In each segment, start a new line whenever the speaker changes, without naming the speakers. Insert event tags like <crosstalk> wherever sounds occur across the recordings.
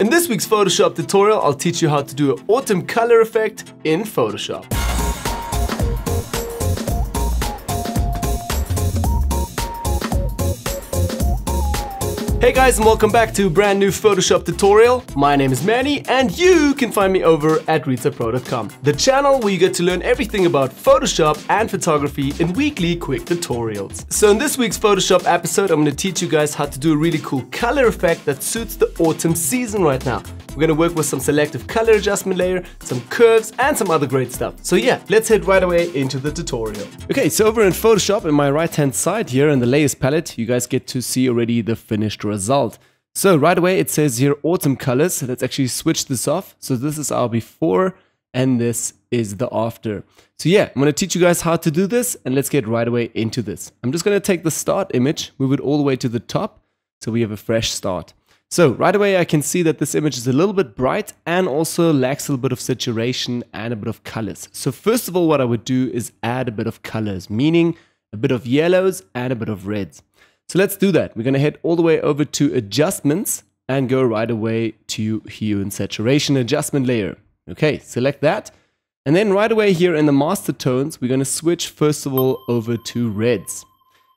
In this week's Photoshop tutorial, I'll teach you how to do an autumn color effect in Photoshop. Hey guys and welcome back to a brand new Photoshop tutorial. My name is Manny and you can find me over at retutpro.com, the channel where you get to learn everything about Photoshop and photography in weekly quick tutorials. So in this week's Photoshop episode, I'm going to teach you guys how to do a really cool color effect that suits the autumn season right now. We're gonna work with some selective color adjustment layer, some curves, and some other great stuff. So yeah, let's head right away into the tutorial. Okay, so over in Photoshop, in my right-hand side here in the layers palette, you guys get to see already the finished result. So right away, it says here autumn colors. Let's actually switch this off. So this is our before, and this is the after. So yeah, I'm gonna teach you guys how to do this, and let's get right away into this. I'm just gonna take the start image, move it all the way to the top, so we have a fresh start. So right away I can see that this image is a little bit bright and also lacks a little bit of saturation and a bit of colors. So first of all what I would do is add a bit of colors, meaning a bit of yellows and a bit of reds. So let's do that. We're going to head all the way over to adjustments and go right away to hue and saturation adjustment layer. Okay, select that. And then right away here in the master tones, we're going to switch first of all over to reds.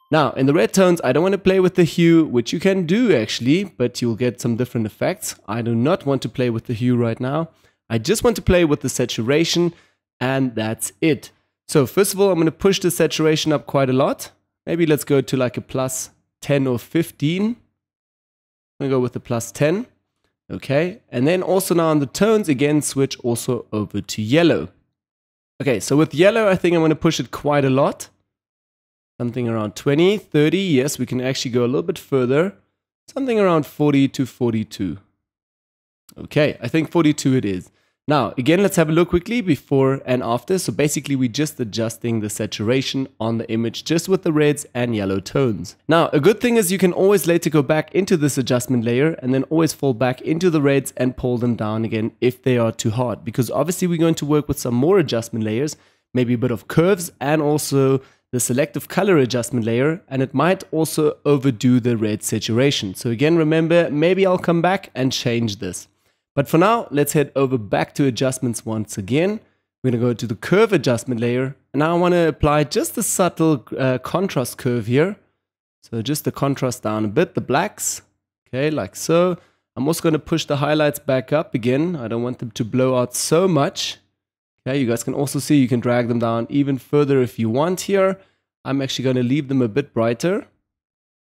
Now, in the red tones, I don't want to play with the hue, which you can do actually, but you'll get some different effects. I do not want to play with the hue right now. I just want to play with the saturation, and that's it. So first of all, I'm going to push the saturation up quite a lot. Maybe let's go to like a plus 10 or 15. I'm going to go with the plus 10. Okay, and then also now on the tones, again, switch also over to yellow. Okay, so with yellow, I think I'm going to push it quite a lot something around 20, 30. Yes, we can actually go a little bit further. Something around 40 to 42. Okay, I think 42 it is. Now, again, let's have a look quickly before and after. So basically, we're just adjusting the saturation on the image just with the reds and yellow tones. Now, a good thing is you can always later go back into this adjustment layer and then always fall back into the reds and pull them down again if they are too hard. Because obviously we're going to work with some more adjustment layers, maybe a bit of curves and also the selective color adjustment layer and it might also overdo the red saturation. So again, remember, maybe I'll come back and change this. But for now, let's head over back to adjustments once again. We're gonna go to the curve adjustment layer and now I wanna apply just a subtle uh, contrast curve here. So just the contrast down a bit, the blacks, okay, like so. I'm also gonna push the highlights back up again. I don't want them to blow out so much. Okay, you guys can also see you can drag them down even further if you want here. I'm actually going to leave them a bit brighter.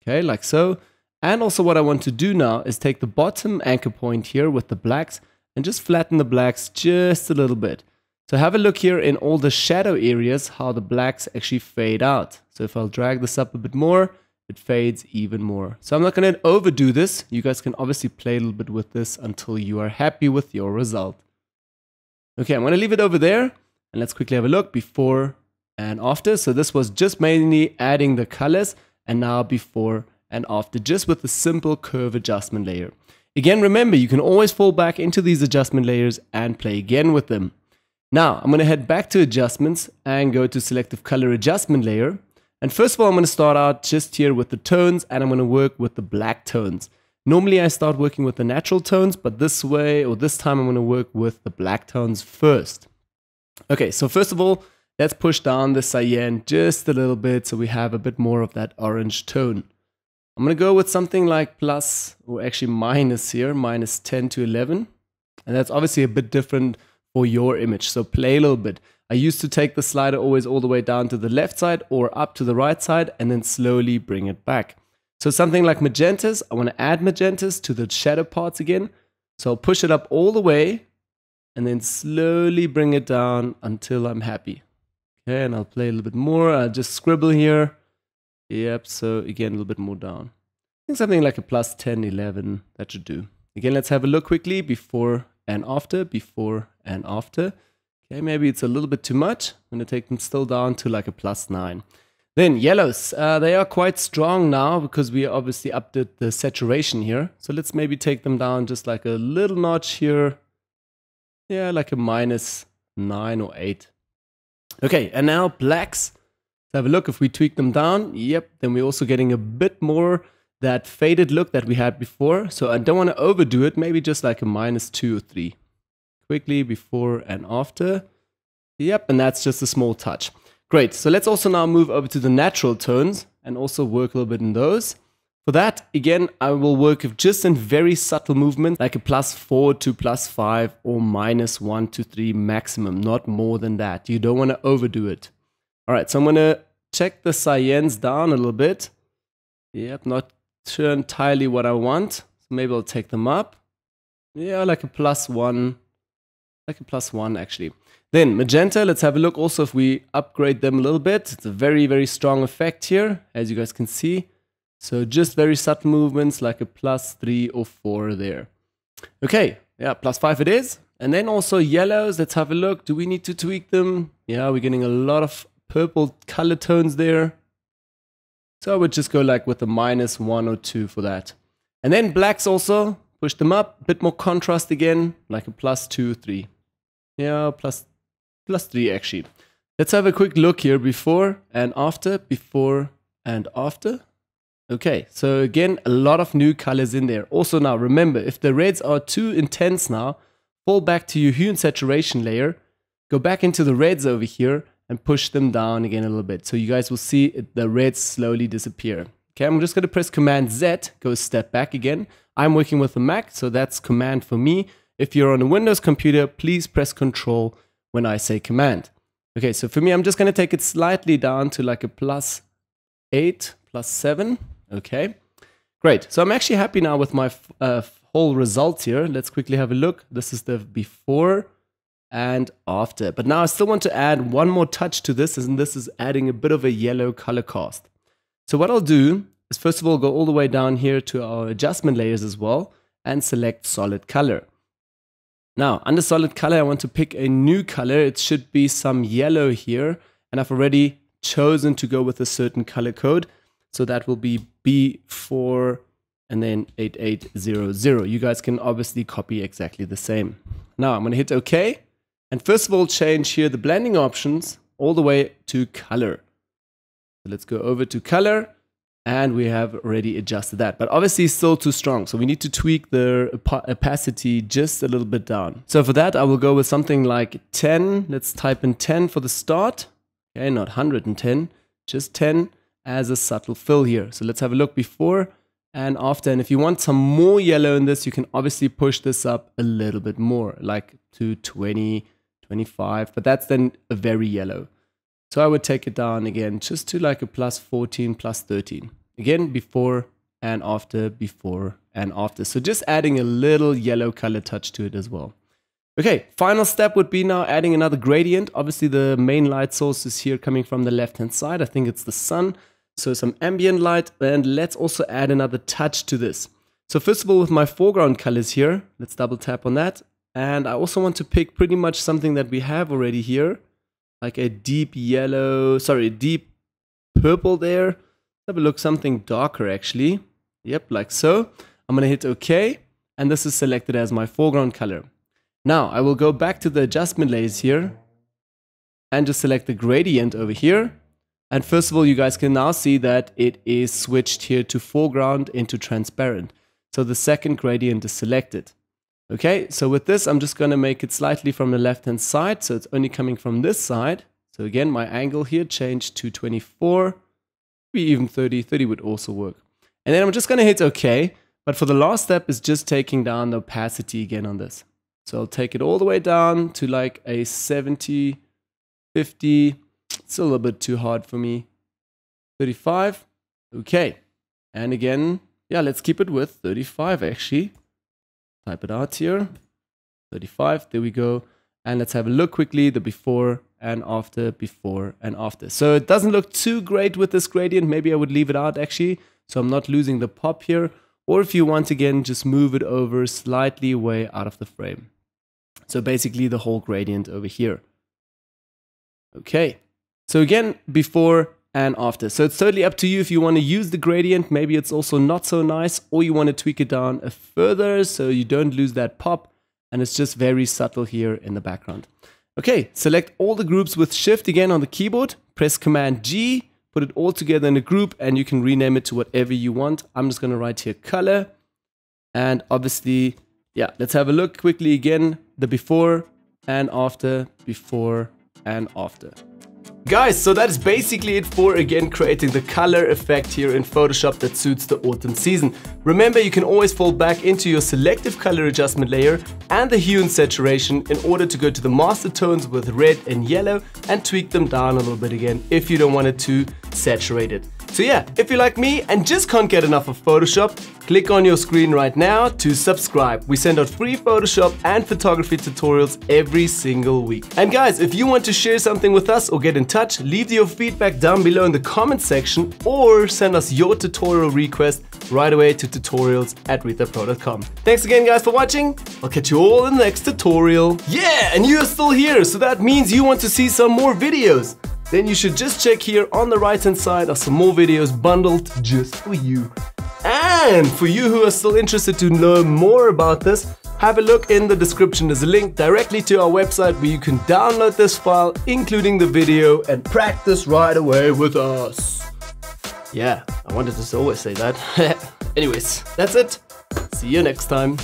Okay, like so. And also what I want to do now is take the bottom anchor point here with the blacks and just flatten the blacks just a little bit. So have a look here in all the shadow areas how the blacks actually fade out. So if I'll drag this up a bit more, it fades even more. So I'm not going to overdo this. You guys can obviously play a little bit with this until you are happy with your result. Okay, I'm going to leave it over there and let's quickly have a look before and after. So this was just mainly adding the colors and now before and after just with the simple curve adjustment layer. Again, remember, you can always fall back into these adjustment layers and play again with them. Now, I'm going to head back to adjustments and go to selective color adjustment layer. And first of all, I'm going to start out just here with the tones and I'm going to work with the black tones. Normally I start working with the neutral tones, but this way or this time I'm going to work with the black tones first. Okay, so first of all, let's push down the cyan just a little bit so we have a bit more of that orange tone. I'm going to go with something like plus, or actually minus here, minus 10 to 11. And that's obviously a bit different for your image, so play a little bit. I used to take the slider always all the way down to the left side or up to the right side and then slowly bring it back. So something like magentas, I want to add magentas to the shadow parts again. So I'll push it up all the way and then slowly bring it down until I'm happy. Okay, and I'll play a little bit more. I'll just scribble here. Yep, so again, a little bit more down. Think something like a plus 10, 11, that should do. Again, let's have a look quickly before and after, before and after. Okay, maybe it's a little bit too much. I'm going to take them still down to like a plus 9. Then yellows, uh, they are quite strong now because we obviously upped the saturation here. So let's maybe take them down just like a little notch here. Yeah, like a minus 9 or 8. Okay, and now blacks. Let's have a look if we tweak them down. Yep, then we're also getting a bit more that faded look that we had before. So I don't want to overdo it, maybe just like a minus two or three. Quickly before and after. Yep, and that's just a small touch. Great, so let's also now move over to the neutral tones and also work a little bit in those. For that, again, I will work with just in very subtle movement, like a plus 4 to plus 5 or minus 1 to 3 maximum, not more than that. You don't want to overdo it. All right, so I'm going to check the cyans down a little bit. Yep, not entirely what I want. Maybe I'll take them up. Yeah, like a plus 1. Like a plus 1, actually. Then magenta, let's have a look also if we upgrade them a little bit. It's a very, very strong effect here, as you guys can see. So just very subtle movements like a plus three or four there. Okay, yeah, plus five it is. And then also yellows, let's have a look. Do we need to tweak them? Yeah, we're getting a lot of purple color tones there. So I would just go like with a minus one or two for that. And then blacks also, push them up, a bit more contrast again, like a plus two, three. Yeah, plus, plus three actually. Let's have a quick look here before and after, before and after. Okay, so again, a lot of new colors in there. Also now, remember, if the reds are too intense now, fall back to your hue and saturation layer, go back into the reds over here, and push them down again a little bit. So you guys will see the reds slowly disappear. Okay, I'm just to press Command Z, go step back again. I'm working with a Mac, so that's Command for me. If you're on a Windows computer, please press Control when I say Command. Okay, so for me, I'm just to take it slightly down to like a plus 8, plus 7. Okay, great. So I'm actually happy now with my uh, whole results here. Let's quickly have a look. This is the before and after. But now I still want to add one more touch to this, and this is adding a bit of a yellow color cast. So what I'll do is first of all go all the way down here to our adjustment layers as well and select solid color. Now under solid color I want to pick a new color. It should be some yellow here and I've already chosen to go with a certain color code. So that will be B4 and then 8800. You guys can obviously copy exactly the same. Now I'm going to hit OK. And first of all, change here the blending options all the way to color. So let's go over to color and we have already adjusted that. But obviously still too strong. So we need to tweak the opacity just a little bit down. So for that, I will go with something like 10. Let's type in 10 for the start. Okay, not 110, just 10 as a subtle fill here. So let's have a look before and after. And if you want some more yellow in this, you can obviously push this up a little bit more, like to 20, 25, but that's then a very yellow. So I would take it down again just to like a plus 14, plus 13. Again, before and after, before and after. So just adding a little yellow color touch to it as well. Okay, final step would be now adding another gradient. Obviously the main light source is here coming from the left hand side. I think it's the sun. So some ambient light and let's also add another touch to this. So first of all with my foreground colors here, let's double tap on that. And I also want to pick pretty much something that we have already here. Like a deep yellow, sorry, a deep purple there. Let's have a look, something darker actually. Yep, like so. I'm gonna hit OK. And this is selected as my foreground color. Now I will go back to the adjustment layers here and just select the gradient over here. And first of all, you guys can now see that it is switched here to foreground into transparent. So the second gradient is selected. Okay, so with this, I'm just going to make it slightly from the left-hand side. So it's only coming from this side. So again, my angle here changed to 24, maybe even 30. 30 would also work. And then I'm just going to hit OK. But for the last step is just taking down the opacity again on this. So I'll take it all the way down to like a 70, 50. It's a little bit too hard for me. 35. Okay. And again, yeah, let's keep it with 35 actually. Type it out here. 35. There we go. And let's have a look quickly the before and after, before and after. So it doesn't look too great with this gradient. Maybe I would leave it out actually. So I'm not losing the pop here. Or if you want again, just move it over slightly away out of the frame. So basically the whole gradient over here. Okay. So again, before and after. So it's totally up to you if you want to use the gradient. Maybe it's also not so nice or you want to tweak it down further so you don't lose that pop and it's just very subtle here in the background. Okay, select all the groups with shift again on the keyboard, press command G, put it all together in a group and you can rename it to whatever you want. I'm just gonna write here color. And obviously, yeah, let's have a look quickly again, the before and after, before and after. Guys, so that is basically it for again creating the color effect here in Photoshop that suits the autumn season. Remember, you can always fall back into your selective color adjustment layer and the hue and saturation in order to go to the master tones with red and yellow and tweak them down a little bit again if you don't want it too saturated. So yeah, if you like me and just can't get enough of Photoshop, click on your screen right now to subscribe. We send out free Photoshop and photography tutorials every single week. And guys, if you want to share something with us or get in touch, leave your feedback down below in the comment section or send us your tutorial request right away to tutorials at RetutPro.com. Thanks again guys for watching. I'll catch you all in the next tutorial. Yeah, and you're still here, so that means you want to see some more videos then you should just check here on the right hand side are some more videos bundled just for you. And for you who are still interested to learn more about this, have a look in the description. There's a link directly to our website where you can download this file, including the video, and practice right away with us. Yeah, I wanted to always say that. <laughs> Anyways, that's it. See you next time.